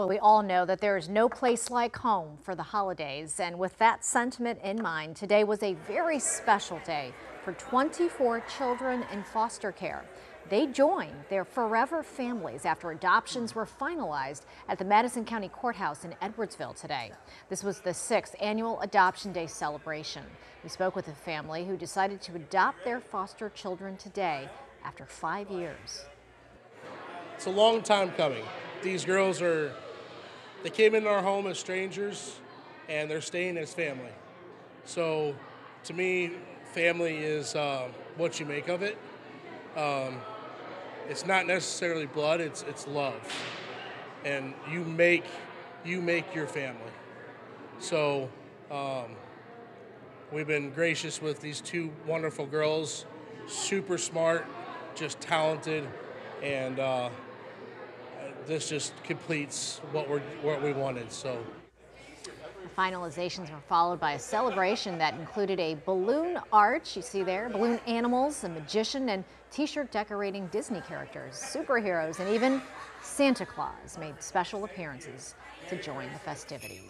Well, we all know that there is no place like home for the holidays. And with that sentiment in mind, today was a very special day for 24 children in foster care. They joined their forever families after adoptions were finalized at the Madison County Courthouse in Edwardsville today. This was the sixth annual Adoption Day celebration. We spoke with a family who decided to adopt their foster children today after five years. It's a long time coming. These girls are, they came into our home as strangers and they're staying as family. So to me, family is uh, what you make of it. Um, it's not necessarily blood, it's, it's love. And you make, you make your family. So um, we've been gracious with these two wonderful girls, super smart, just talented, and uh, this just completes what we what we wanted. So. The finalizations were followed by a celebration that included a balloon arch, you see there, balloon animals, a magician, and t-shirt decorating Disney characters, superheroes, and even Santa Claus made special appearances to join the festivities.